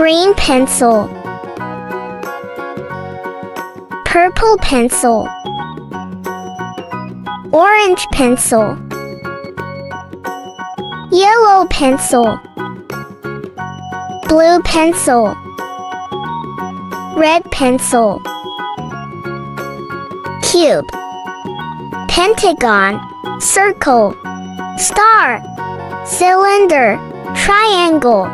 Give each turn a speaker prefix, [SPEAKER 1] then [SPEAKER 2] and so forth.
[SPEAKER 1] Green pencil. Purple pencil. Orange pencil. Yellow pencil. Blue pencil. Red pencil. Cube. Pentagon. Circle. Star. Cylinder. Triangle.